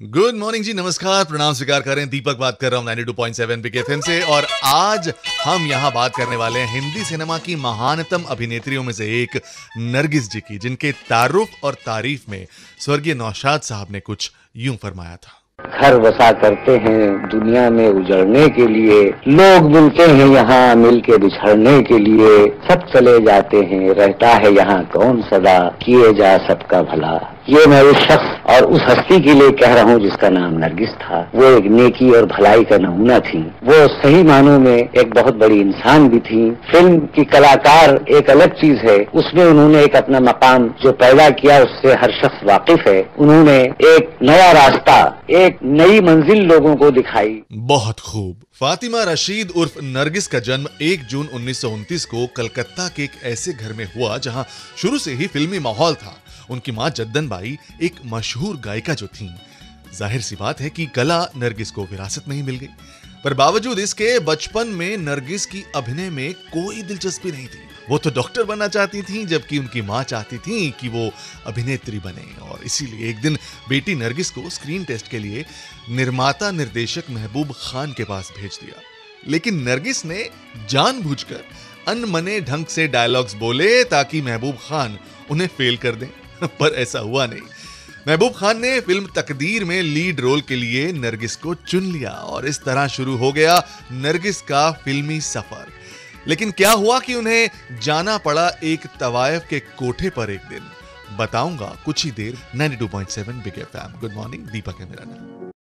Good morning जी, नमस्कार। प्रणाम, स्वीकार करें। दीपक बात कर रहा हूँ 92.7 बिग एफएम से। और आज हम यहाँ बात करने वाले हैं हिंदी सिनेमा की महानतम अभिनेत्रियों में से एक नरगिस जी की, जिनके तारुफ और तारीफ़ में स्वर्गीय नौशाद साहब ने कुछ यूँ फरमाया था। घर बसा करते हैं दुनिया में उजड़ने के लिए। लोग मिलते हैं यहाँ, मिल के बिछड़ने के लिए। सब चले जाते हैं, रहता है यहाँ कौन सदा? किए जा सबका भला। ये मैं उस शख्स और उस हस्ती के लिए कह रहा हूँ जिसका नाम नरगिस था। वो एक नेकी और भलाई का नमूना थी। वो सही मानों में एक बहुत बड़ी इंसान भी थी। फ़िल्म की कलाकार एक अलग चीज़ है। उसमें उन्होंने एक अपना मकाम जो पैदा किया, उससे हर शख्स वाकिफ है। उन्होंने एक नया रास्ता, एक नई मंजिल लोगों को दिखाई। बहुत खूब। फातिमा रशीद उर्फ़ नरगिस का जन्म 1 जून उन्नीस को कलकत्ता के एक ऐसे घर में हुआ जहाँ शुरू से ही फिल्मी माहौल था। उनकी माँ जद्दन बाई एक मशहूर गायिका जो थी। ज़ाहिर सी बात है कि कला नरगिस को विरासत में ही मिल गई। पर बावजूद इसके, बचपन में नरगिस की अभिनय में कोई दिलचस्पी नहीं थी। वो तो डॉक्टर बनना चाहती थी, जबकि उनकी माँ चाहती थी कि वो अभिनेत्री बने। और इसीलिए एक दिन बेटी नरगिस को स्क्रीन टेस्ट के लिए निर्माता निर्देशक महबूब खान के पास भेज दिया। लेकिन नरगिस ने जानबूझकर अनमने ढंग से डायलॉग्स बोले ताकि महबूब खान उन्हें फेल कर दें। पर ऐसा हुआ नहीं। महबूब खान ने फ़िल्म तकदीर में लीड रोल के लिए नरगिस को चुन लिया और इस तरह शुरू हो गया नरगिस का फिल्मी सफ़र। लेकिन क्या हुआ कि उन्हें जाना पड़ा एक तवायफ के कोठे पर एक दिन? बताऊँगा कुछ ही देर 92.7 Big FM good morning Deepak है मेरा नाम।